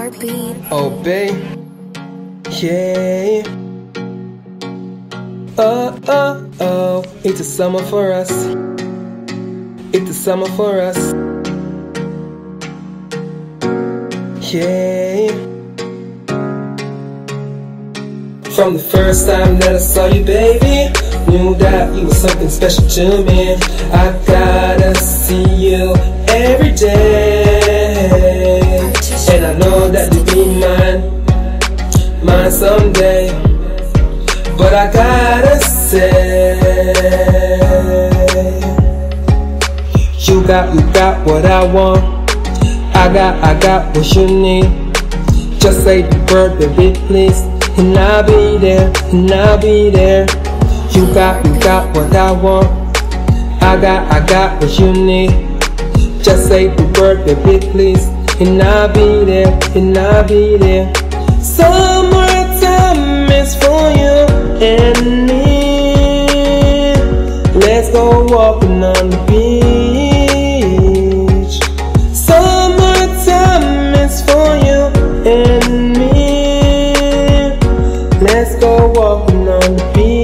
Oh, babe. Yeah. Oh, oh, oh. It's a summer for us. It's a summer for us. Yeah. From the first time that I saw you, baby, knew that you were something special to me. I gotta see you every day. Know that you'll be mine, mine someday. But I gotta say, you got, you got what I want. I got, I got what you need. Just say the word, baby, please. And I'll be there, and I'll be there. You got, you got what I want. I got, I got what you need. Just say the word, baby, please. And I'll be there, and I'll be there. Summertime is for you and me. Let's go walking on the beach. Summertime is for you and me. Let's go walking on the beach.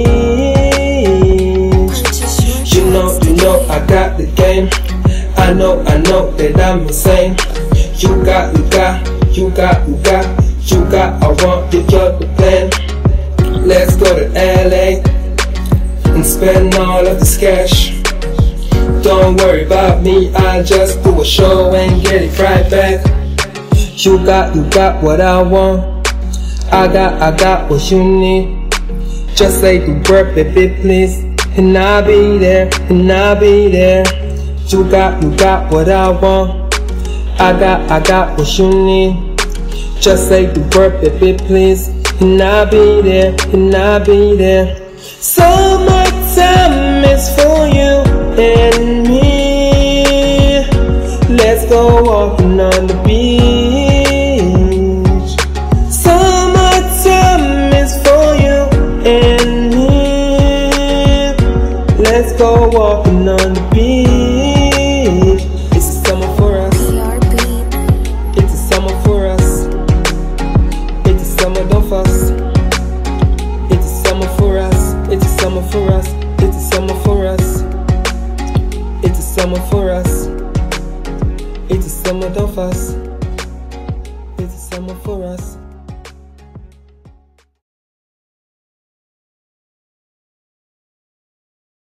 You know, you know, I got the game. I know, I know that I'm insane. You got, you got, you got, you got, you got. I want the plan. Let's go to LA and spend all of this cash. Don't worry about me, I just do a show and get it right back. You got, you got what I want. I got, I got what you need. Just say the word, baby, please. And I'll be there, and I'll be there. You got, you got what I want. I got, I got what you need. Just say the word, baby, please. And I'll be there, and I'll be there. Summertime is for you and me. Let's go walking on the beach. Summertime is for you and me. Let's go walking on the beach. For us. It's a summer for us. It's a summer for us. It's a summer, don't fuss. It's a summer for us.